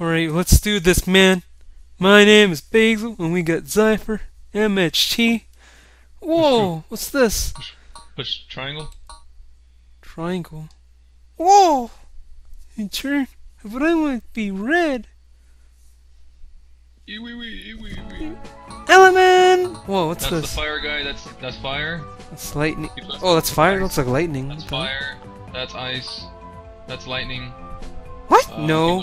Alright, let's do this, man. My name is Basil, and we got Xypher, MHT. Whoa, what's this? Push triangle. Triangle. Whoa! In turn, but I want to be red. Element! Whoa, what's That's the this? fire guy. That's that's fire. That's lightning. Oh, that's fire? It looks like lightning. That's fire. That's ice. That's lightning. What? Uh, no,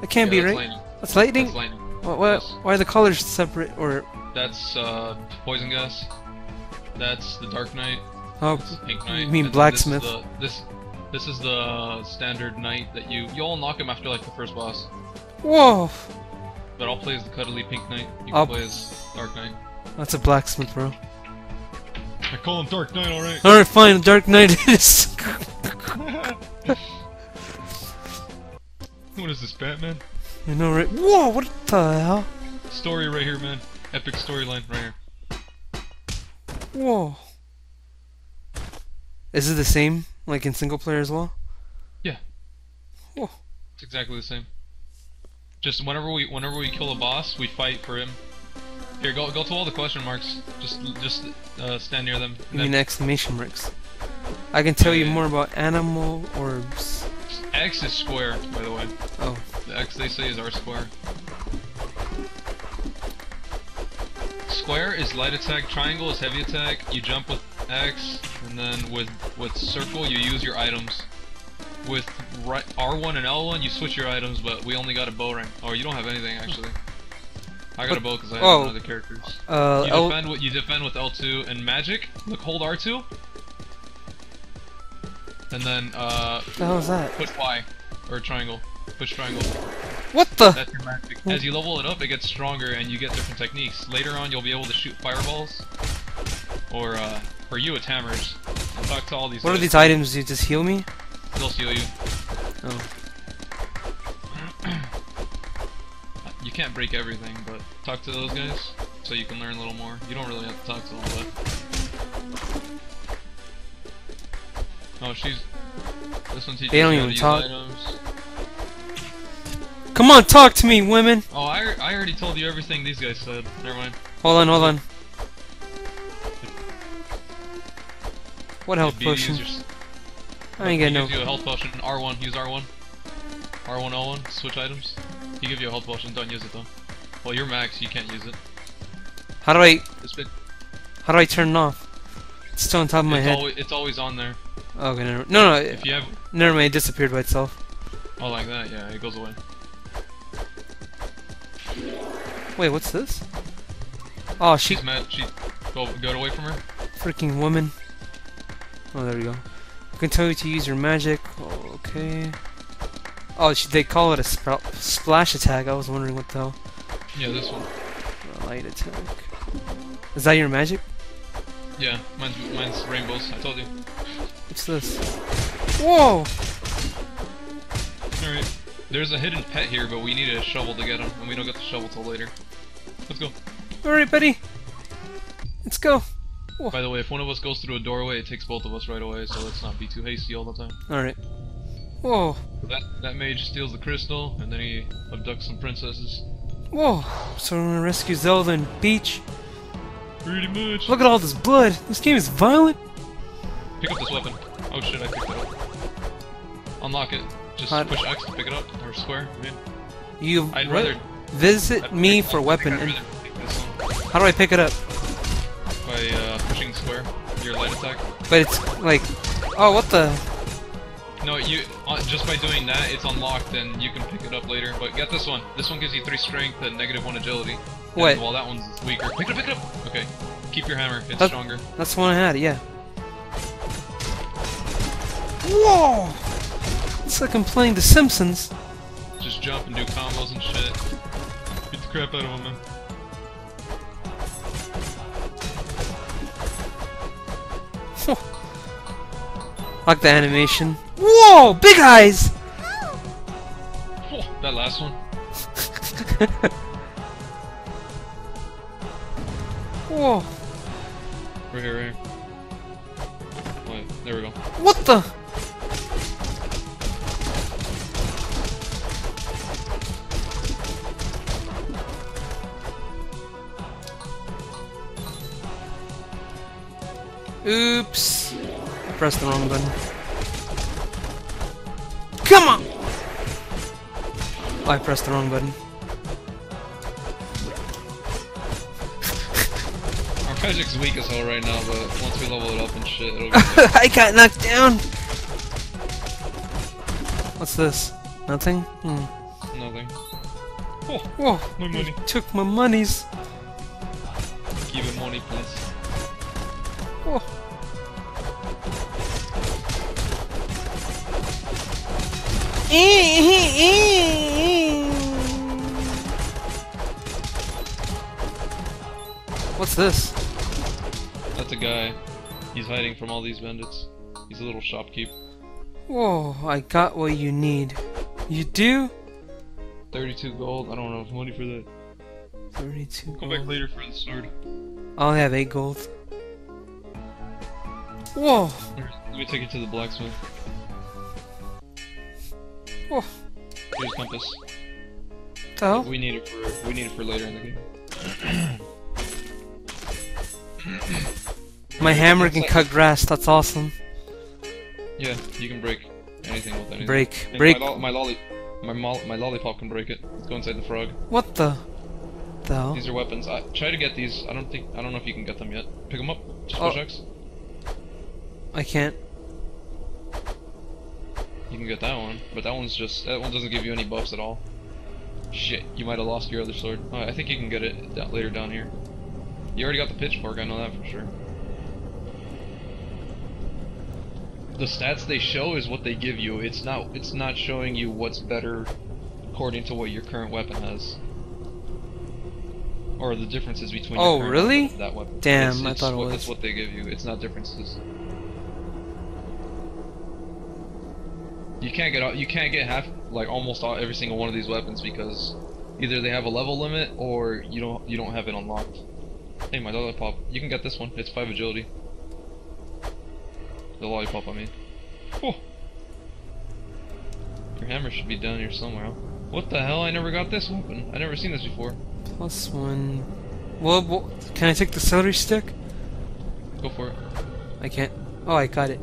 that can't Yeah, be that's right. Lightning. That's lightning? That's lightning. What, what, yes. Why are the colors separate? Or, That's uh, poison gas. That's the Dark Knight. oh, That's Pink Knight. you mean blacksmith? This, is the, this this is the standard knight that you you all knock him after like the first boss. whoa! But I'll play as the cuddly Pink Knight. You can I'll- play as Dark Knight. That's a blacksmith, bro. I call him Dark Knight, alright. Alright, fine, Dark Knight it is. what is this, Batman? I know, right? Whoa, what the hell? Story right here, man. Epic storyline right here. Whoa. Is it the same, like in single player as well? Yeah. Whoa. It's exactly the same. Just whenever we whenever we kill a boss, we fight for him. Here, go go to all the question marks. Just just uh, stand near them. You mean exclamation marks? I can tell you more about animal orbs. X is square, by the way. Oh. The X they say is R square. Square is light attack, triangle is heavy attack, you jump with X, and then with with circle you use your items. With right, R1 and L1 you switch your items, but we only got a bow ring. Or you don't have anything actually. I got a bow because I have oh. other characters. Uh, You L- defend with you defend with L2 and magic. Look, hold R2. And then uh, what the hell is that? push Y or triangle. Push triangle. What the? That's your magic. As you level it up, it gets stronger and you get different techniques. Later on, you'll be able to shoot fireballs, or uh, for you, it's hammers. I'll talk to all these. What are these items? Do you just heal me? They'll heal you. Oh. You can't break everything, but talk to those guys so you can learn a little more. You don't really have to talk to them, but. Oh, she's. This one teaches They don't even to talk. items. Come on, talk to me, women! Oh, I, I already told you everything these guys said. Never mind. Hold on, hold on. What health potion? I ain't He getting no. gives you a health potion. R1. Use R1. R1, L1. Switch items. He give you a health potion. Don't use it though. Well, you're max. You can't use it. How do I? It's, been, How do I turn it off? It's still on top of my it's, head. always, it's always on there. Okay, never. No, no. If you have. Never mind. It disappeared by itself. Oh, like that. Yeah, it goes away. Wait, what's this? Oh, she She's mad. She. Go, go away from her. freaking woman. Oh, there we go. Can tell you to use your magic. Okay. Oh, they call it a spl splash attack. I was wondering what the hell. Yeah, this one. A light attack. Is that your magic? Yeah, mine's, mine's rainbows. I told you. What's this? Whoa! Alright. There's a hidden pet here, but we need a shovel to get him, and we don't get the shovel till later. Let's go. Alright, buddy. Let's go. By the way, if one of us goes through a doorway, it takes both of us right away, so let's not be too hasty all the time. Alright. Whoa. That that mage steals the crystal, and then he abducts some princesses. Whoa. So we're gonna rescue Zelda and Peach. Pretty much. Look at all this blood. This game is violent. Pick up this weapon. Oh shit, I picked it up. Unlock it. Just push X to pick it up, or square. I mean, You I'd rather visit I'd me for I think weapon. I'd And pick this one how do I pick it up? By uh, pushing square. Your light attack. But it's like, oh, what the? No, you uh, just by doing that, it's unlocked, and you can pick it up later. But get this one. This one gives you three strength and negative one agility. And What? While that one's weaker. Pick it up, pick it up. Okay. Keep your hammer. It's That- stronger. That's the one I had. Yeah. Whoa! It's like I'm playing The Simpsons. Just jump and do combos and shit. Beat the crap out of him, man. Like the animation. Whoa! Big eyes! That last one. Whoa! Right here, right here. Wait, there we go. What the? Oops. I pressed the wrong button. Come on! I pressed the wrong button. Our magic's weak as hell right now, but once we level it up and shit, it'll. I got knocked down! What's this? Nothing? Hmm. Nothing. Oh, Whoa! my money. Took my monies. This? That's a guy. He's hiding from all these bandits. He's a little shopkeep. Whoa, I got what you need. You do? 32 gold. I don't have money for that. 32 Come back later for the sword. I only have 8 gold. Whoa! Let me take it to the blacksmith. Whoa! Here's compass. Hell? We need it for we need it for later in the game. My hammer can cut grass, that's awesome. Yeah, you can break anything with anything. Break. And Break. My, lo- my lolly, my my lollipop can break it. Go inside the frog. What the? The hell? These are weapons. I try to get these. I don't think. I don't know if you can get them yet. Pick them up. Just Oh. push X. I can't. You can get that one, but that one's just. That one doesn't give you any buffs at all. Shit, you might have lost your other sword. Oh, I think you can get it later down here. You already got the pitchfork. I know that for sure. The stats they show is what they give you. It's not. It's not showing you what's better according to what your current weapon has. Or the differences between. Oh, really? weapon and that weapon. Damn, It's- I it's thought it what, was. It's what they give you. It's not differences. You can't get. You can't get half like almost all, every single one of these weapons because either they have a level limit or you don't you don't have it unlocked. Hey, my lollipop. You can get this one. It's five agility. The lollipop, I mean. Oh. Your hammer should be down here somewhere. What the hell? I never got this weapon. I never seen this before. Plus one. Well, well, can I take the celery stick? Go for it. I can't. Oh, I got it.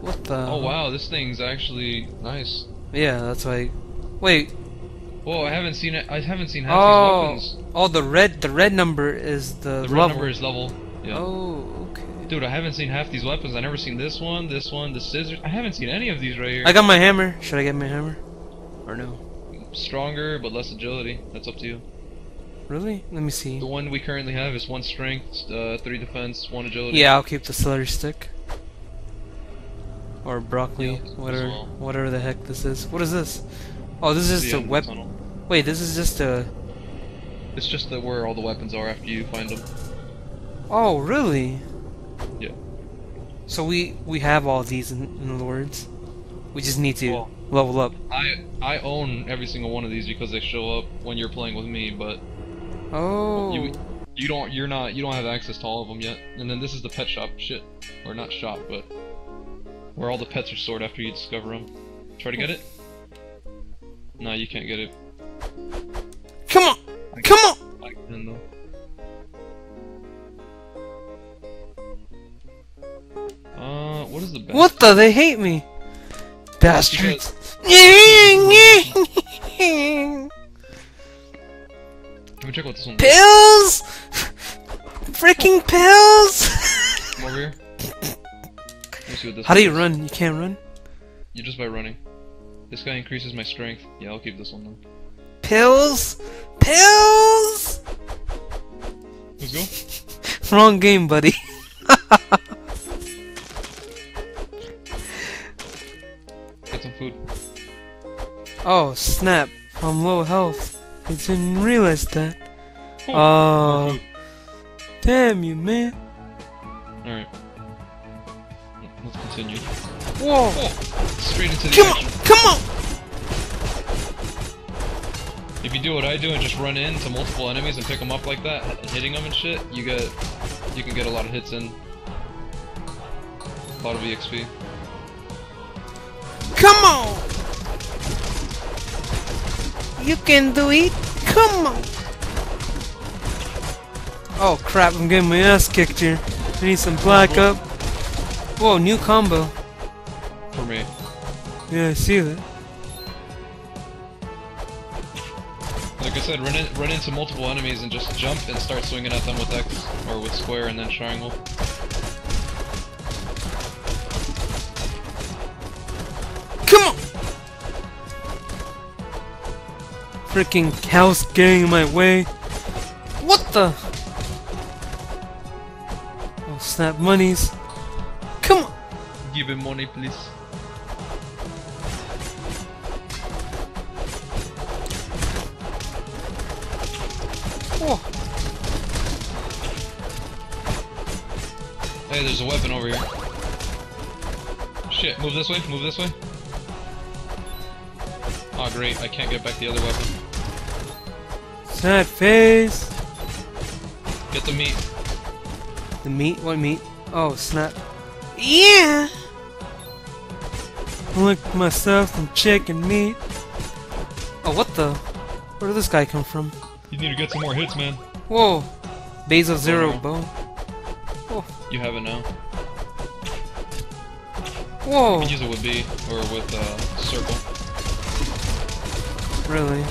What the? Oh wow, this thing's actually nice. Yeah, that's why. Wait. Whoa, I haven't seen it. I haven't seen half Oh. these weapons. Oh, the red. The red number is the, The red number is level. Yeah. Oh, okay. Dude, I haven't seen half these weapons. I never seen this one, this one, the scissors. I haven't seen any of these right here. I got my hammer. Should I get my hammer? Or no? Stronger, but less agility. That's up to you. Really? Let me see. The one we currently have is one strength, uh, three defense, one agility. Yeah, I'll keep the celery stick. Or broccoli, Yeah, whatever, well. whatever the heck this is. What is this? Oh, this is The just a end of the weapon. tunnel. Wait, this is just a. It's just that where all the weapons are after you find them. Oh, really? Yeah. So we we have all these in, in other words. We just need to Well- level up. I I own every single one of these because they show up when you're playing with me, but Oh. you you don't you're not you don't have access to all of them yet. And then this is the pet shop shit, or not shop, but where all the pets are stored after you discover them. Try to get oh. it. No, you can't get it. Come on! Come on! I can though. Uh, what is the best? What the? They hate me. Bastards. Let me check what this one. pills! Freaking pills! Come over here. Let me see what this How do you run? You can't run? You just by running. This guy increases my strength. Yeah, I'll keep this one then. Pills? Pills? Let's go. Wrong game, buddy. Get some food. Oh, snap. I'm low health. I didn't realize that. Oh, oh. food. damn you, man. Alright. Let's continue. Whoa. Oh! Straight into the Come on! action. Come on! If you do what I do and just run into multiple enemies and pick them up like that, hitting them and shit, you get, you can get a lot of hits in. A lot of EXP. Come on! You can do it! Come on! Oh crap, I'm getting my ass kicked here. I need some black up. Whoa, new combo. For me. Yeah, I see that. Like I said, run, in, run into multiple enemies and just jump and start swinging at them with X or with square and then triangle. Come on! Freaking cows getting in my way. What the? Oh, snap monies. Come on! Give him money, please. Hey, there's a weapon over here. Shit, move this way, move this way. Oh great, I can't get back the other weapon. Sad face. Get the meat. The meat? What meat? Oh, snap. Yeah! Look myself some chicken meat. Oh, what the? Where did this guy come from? You need to get some more hits, man. Whoa! Basil Zero Oh. You have it now. You Whoa! can use it with B or with uh, circle. Really?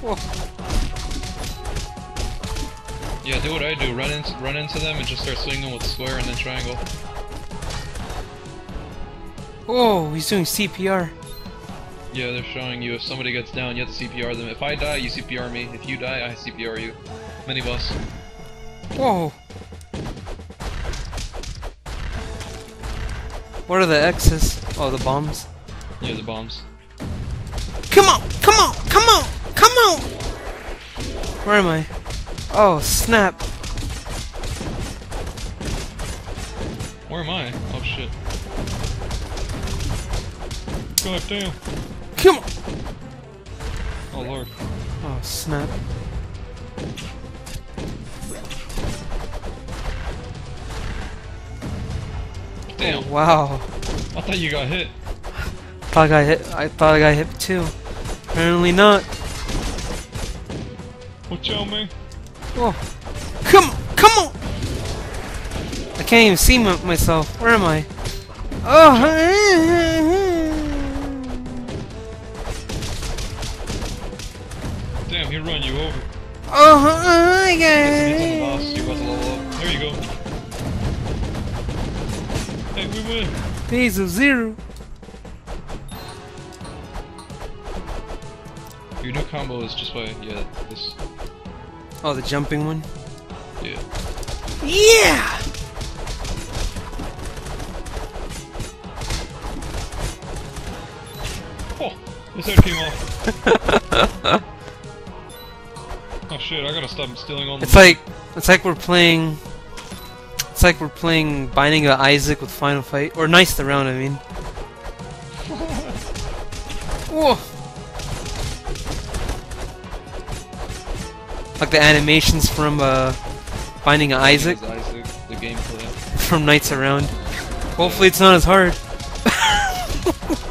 Whoa! Yeah, do what I do. Run into run into them and just start swinging with square and then triangle. Whoa! He's doing CPR. Yeah, they're showing you if somebody gets down, you have to CPR them. If I die, you CPR me. If you die, I CPR you. Mini boss. Whoa! What are the X's? Oh, the bombs. Yeah, the bombs. Come on! Come on! Come on! Come on! Where am I? Oh, snap. Where am I? Oh shit. God damn. Come on! Oh lord. Oh, snap. Damn. Wow. I thought you got hit. Thought I got hit. I thought I got hit too. Apparently not. Watch out, man. Oh, come on, come on! I can't even see my, myself. Where am I? Oh, Damn, he run you over. oh, I Get some hits on the boss. got up. There you go. Phase of zero. Your new combo is just by yeah this Oh, the jumping one. yeah. Yeah. Oh, his head came off. oh shit! I gotta stop stealing all the. It's like it's like we're playing. It's like we're playing Binding of Isaac with Final Fight or Nice the Round. I mean. Whoa. Like the animations from uh, Binding of Isaac Isaac, the gameplay. from Nights Around. Hopefully it's not as hard.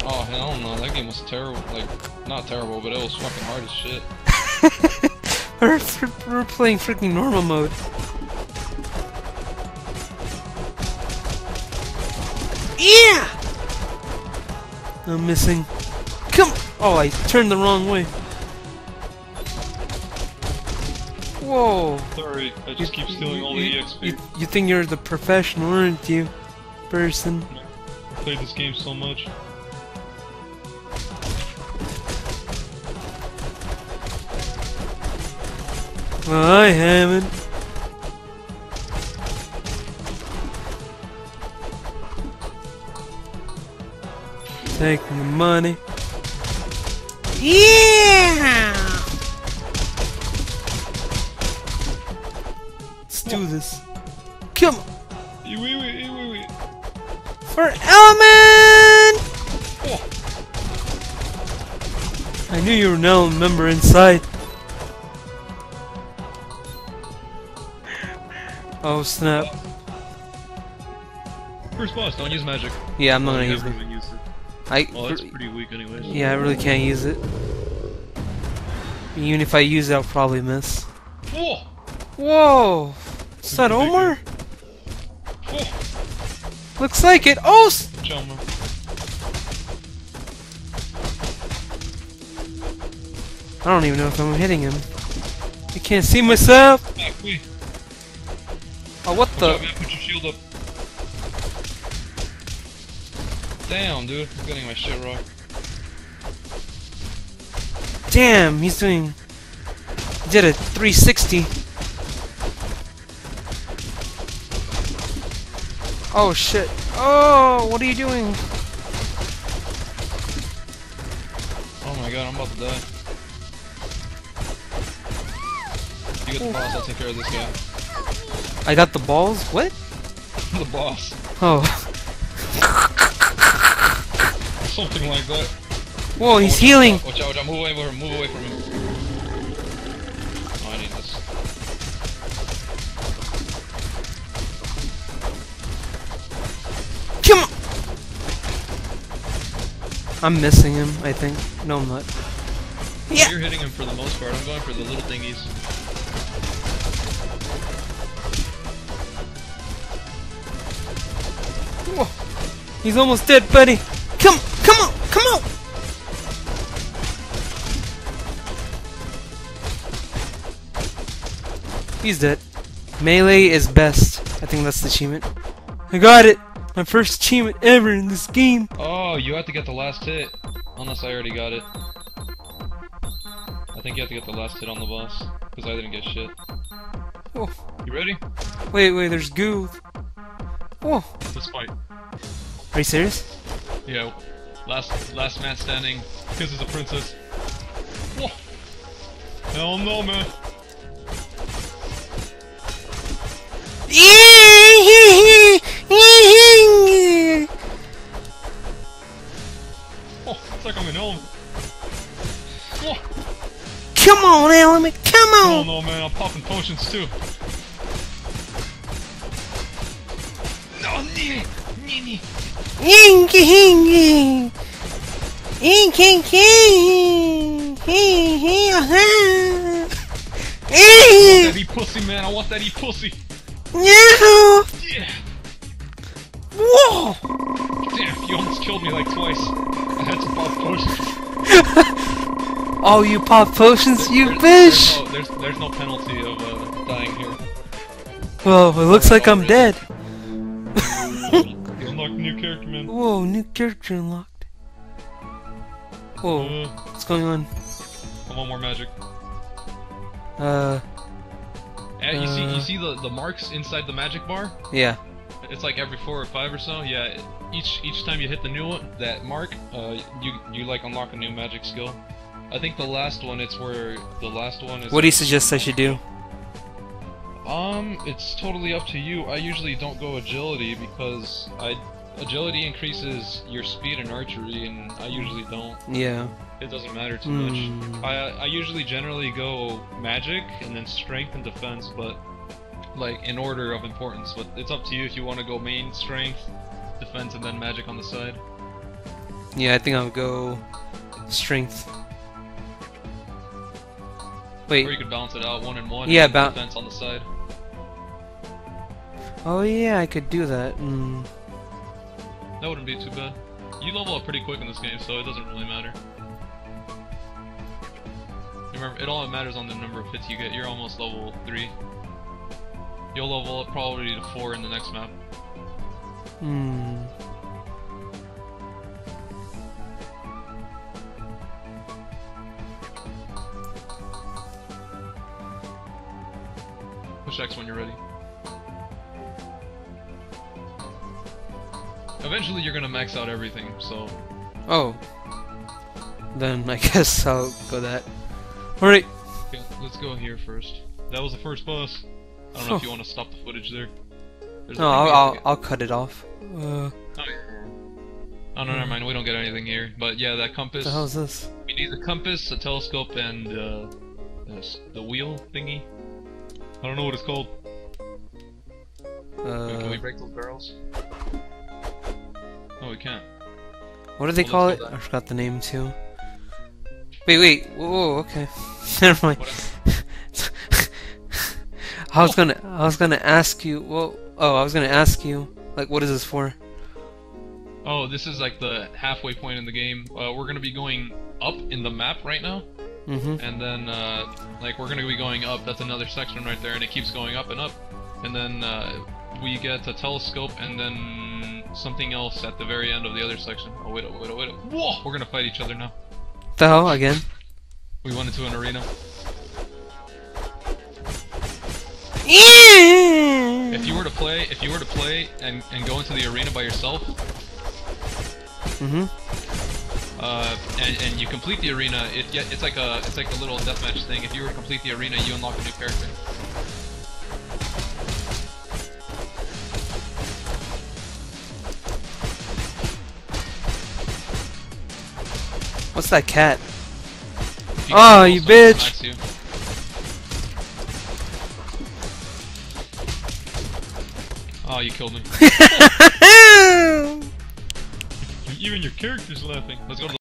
Oh hell no! That game was terrible. Like not terrible, but it was fucking hard as shit. we're, we're playing freaking normal mode. Yeah! I'm missing. Come! Oh, I turned the wrong way. Whoa! Sorry, I just keep stealing all the you, EXP. You, you think you're the professional, aren't you? Person. I played this game so much. Well, I haven't. Taking the money. Yeah! Let's do this. Come on! Wee wee wee wee wee. For Element! Oh, I knew you were now a member inside. Oh snap. first boss. Don't use magic. Yeah, I'm not gonna use haven't it. Even used it. I Well, that's pretty weak, anyways. yeah, I really can't use it. Even if I use it, I'll probably miss. Whoa! Whoa! Is that Omar? Whoa! Looks like it. Oh, Chalmer. I don't even know if I'm hitting him. I can't see myself. Oh, what Watch out, the? man. Put your shield up. Damn, dude. I'm getting my shit rocked. Damn, he's doing. He did a 360. Oh shit. Oh, what are you doing? Oh my god, I'm about to die. You get the boss, I'll take care of this guy. I got the balls? What? the boss. Oh. Something like that. Whoa, he's out, healing. Watch out, watch out, move away from him, move away from him. Oh, I need this. Come on! I'm missing him, I think. No, I'm not. Yeah. You're hitting him for the most part, I'm going for the little thingies. Whoa. He's almost dead, buddy. Come, come on. He's dead. Melee is best. I think that's the achievement. I got it. My first achievement ever in this game. Oh, you have to get the last hit. Unless I already got it. I think you have to get the last hit on the boss. Because I didn't get shit. Whoa. You ready? Wait, wait, there's goo. Whoa. Let's fight. Are you serious? Yeah, last last man standing kisses a princess. Whoa! Hell no, man. Oh, it's like I'm home. Whoa! Come on, Element, come Oh on! no, man, I'm popping potions too. No, nee, Yinky hinky! Inky king! Hee hee ha! That E pussy, man. I want that E pussy. Yahoo! Yeah. Whoa! Damn, you almost killed me like twice. I had to pop potions. Oh, you pop potions, you There's- bitch! There's no, there's, there's no penalty of uh, dying here. Well, it looks like I'm dead. You unlocked a new character, man. Whoa, new character unlocked. Whoa, Uh, what's going on? I want more magic. Uh, And you see, Uh. you see the, the marks inside the magic bar? yeah. It's like every four or five or so. Yeah. Each each time you hit the new one, that mark, uh, you you like unlock a new magic skill. I think the last one, it's where the last one is. What do you suggest I should do? Um, it's totally up to you. I usually don't go agility because I agility increases your speed and archery, and I usually don't. Yeah. It doesn't matter too Hmm. much. I I usually generally go magic and then strength and defense, but like in order of importance. But it's up to you if you want to go main strength, defense, and then magic on the side. Yeah, I think I'll go strength. Wait. Or you could balance it out one and one. Yeah, and defense on the side. Oh yeah, I could do that. Mm. That wouldn't be too bad. You level up pretty quick in this game, so it doesn't really matter. Remember, it all matters on the number of hits you get. You're almost level 3. You'll level up probably to 4 in the next map. Hmm. Push X when you're ready. Eventually you're gonna max out everything, so... Oh. Then I guess I'll go that. Alright. Okay, let's go here first. That was the first boss. I don't know if you want to stop the footage there. There's No, I'll, I'll, I'll cut it off. Uh, Oh, yeah. Oh, no, never mind. We don't get anything here. But yeah, that what compass. the hell is this? We need the compass, a telescope, and uh, the wheel thingy. I don't know what it's called. Can we Uh, break those barrels? No, we can't. What do they Well, call it? I forgot the name too. Wait, wait. Whoa, okay. Never mind. I was gonna, I was gonna ask you. Well, oh, I was gonna ask you. Like, what is this for? Oh, this is like the halfway point in the game. Uh, we're gonna be going up in the map right now, Mm-hmm. and then uh, like we're gonna be going up. That's another section right there, and it keeps going up and up, and then uh, we get a telescope, and then something else at the very end of the other section. Oh wait, oh, wait, oh, wait! oh. Whoa! We're gonna fight each other now. The hell again? We went into an arena. If you were to play, if you were to play and, and go into the arena by yourself, Mm-hmm. uh, and, and you complete the arena, it yeah, it's like a it's like a little deathmatch thing. If you were to complete the arena, you unlock a new character. What's that cat? If Oh, you bitch. you. Oh, you killed me. Even your character's laughing. Let's go to the